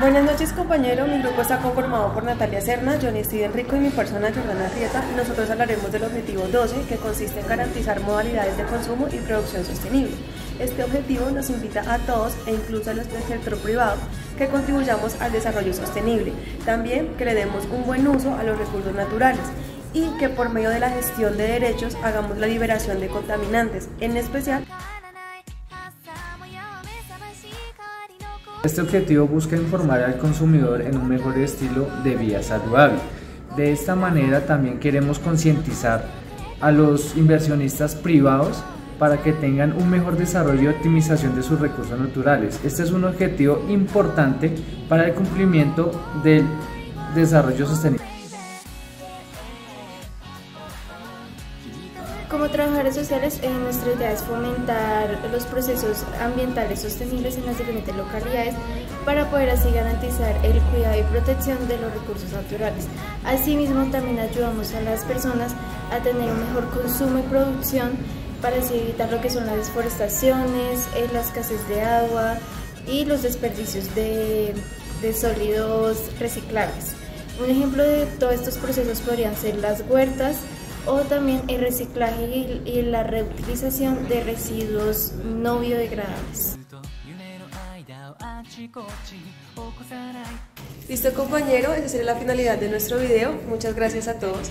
Buenas noches compañero, mi grupo está conformado por Natalia Serna, Johnny Steven Rico y mi persona Jordana Rieta nosotros hablaremos del objetivo 12 que consiste en garantizar modalidades de consumo y producción sostenible. Este objetivo nos invita a todos e incluso a los del sector privado que contribuyamos al desarrollo sostenible, también que le demos un buen uso a los recursos naturales y que por medio de la gestión de derechos hagamos la liberación de contaminantes, en especial Este objetivo busca informar al consumidor en un mejor estilo de vida saludable. De esta manera también queremos concientizar a los inversionistas privados para que tengan un mejor desarrollo y optimización de sus recursos naturales. Este es un objetivo importante para el cumplimiento del desarrollo sostenible. Como trabajadores sociales, eh, nuestra idea es fomentar los procesos ambientales sostenibles en las diferentes localidades para poder así garantizar el cuidado y protección de los recursos naturales. Asimismo, también ayudamos a las personas a tener un mejor consumo y producción para así evitar lo que son las desforestaciones, eh, la escasez de agua y los desperdicios de, de sólidos reciclables. Un ejemplo de todos estos procesos podrían ser las huertas, o también el reciclaje y la reutilización de residuos no biodegradables. Listo compañero, esa sería la finalidad de nuestro video. Muchas gracias a todos.